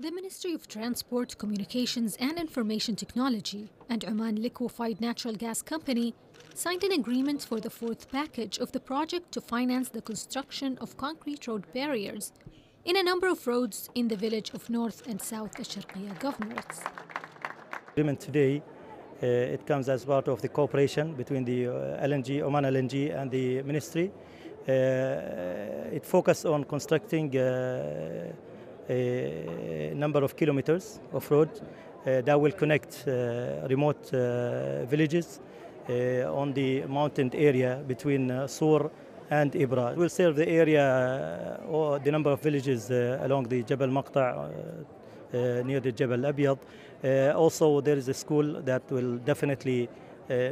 The Ministry of Transport, Communications and Information Technology and Oman Liquefied Natural Gas Company signed an agreement for the fourth package of the project to finance the construction of concrete road barriers in a number of roads in the village of North and South Al-Sharqiya governorates. Agreement today, uh, it comes as part of the cooperation between the uh, LNG, Oman LNG and the ministry. Uh, it focused on constructing uh, a number of kilometers of road uh, that will connect uh, remote uh, villages on the mountain area between uh, Sur and Ibra. It will serve the area or the number of villages along the Jabal Maqta near the Jabal Abyad. also, there is a school that will definitely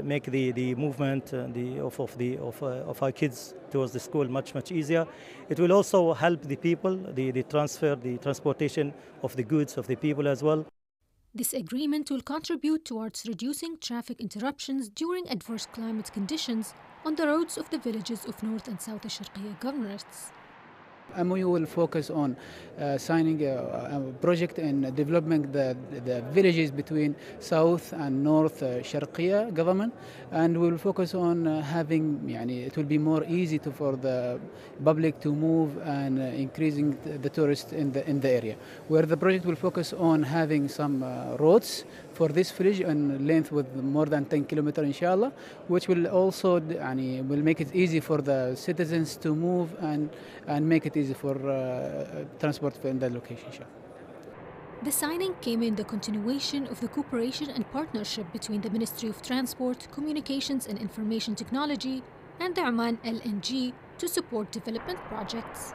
make the, the movement uh, the, of, of, the, of, uh, of our kids towards the school much, much easier. It will also help the people, the, the transfer, the transportation of the goods of the people as well. This agreement will contribute towards reducing traffic interruptions during adverse climate conditions on the roads of the villages of North and South Sharqiya governorates. MOU will focus on uh, signing a, a, project and developing the, the villages between South and North uh, Sharqiya government and we will focus on uh, having يعني, it will be more easy to, for the public to move and uh, increasing the, the tourists in the, in the area where the project will focus on having some uh, roads for this village in length with more than 10 kilometers inshallah which will also يعني, will make it easy for the citizens to move and, and make it easy for uh, transport in that location. The signing came in the continuation of the cooperation and partnership between the Ministry of Transport, Communications and Information Technology and the Oman LNG to support development projects.